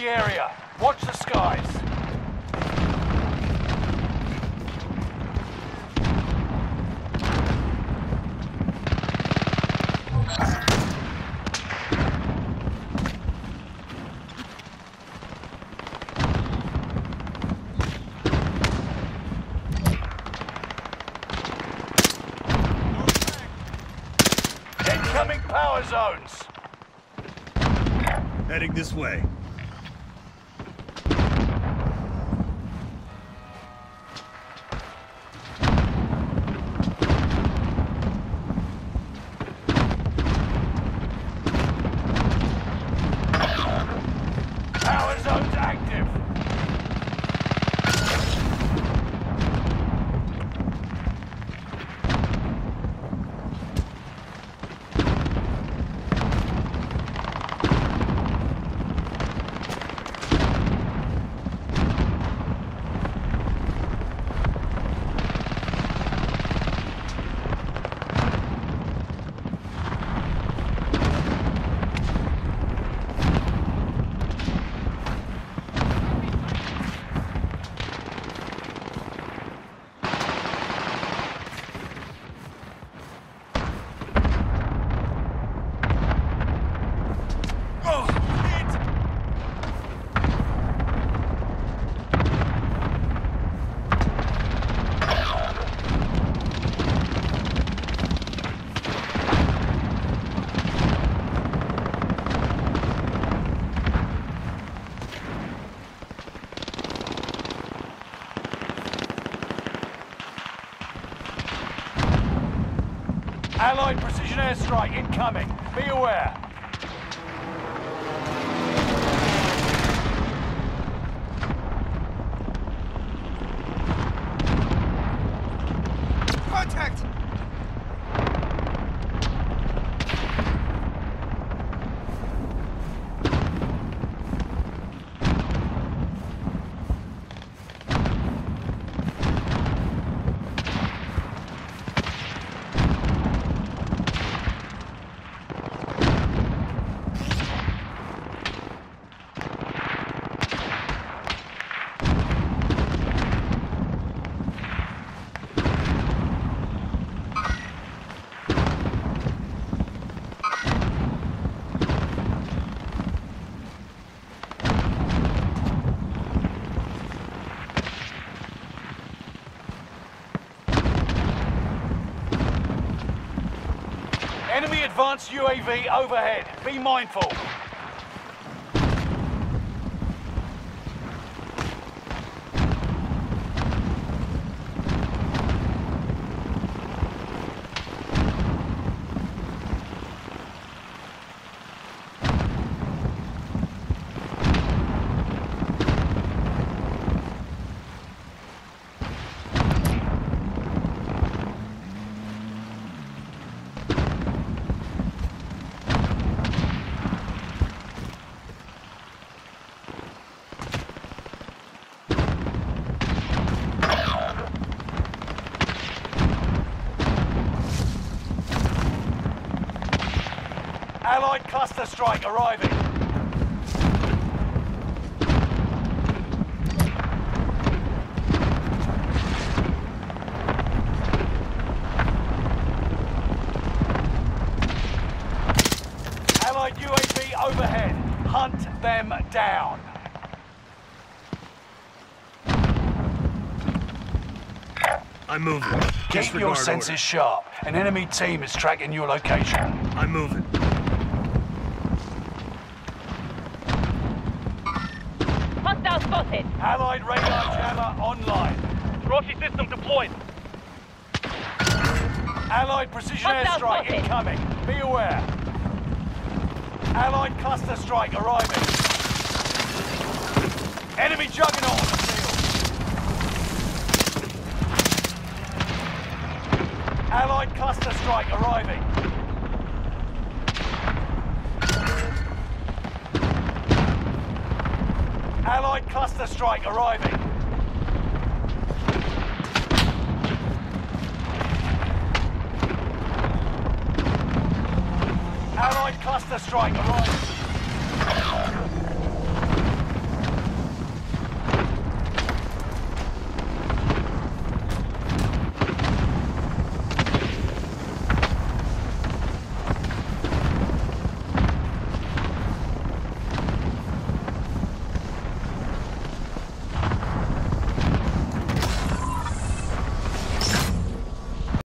the area. Watch the skies. Incoming power zones. Heading this way. Power zones active. Oh, hit! Allied precision airstrike incoming. Be aware. Enemy advanced UAV overhead. Be mindful. Allied cluster strike arriving. Allied UAV overhead. Hunt them down. I'm moving. Keep your senses order. sharp. An enemy team is tracking your location. I'm moving. Hostile spotted. Allied radar jammer online. Trophy system deployed. Allied precision Hostile airstrike spotted. incoming. Be aware. Allied cluster strike arriving. Enemy juggernaut on the field. Allied cluster strike arriving. Allied cluster strike arriving. Allied cluster strike arriving.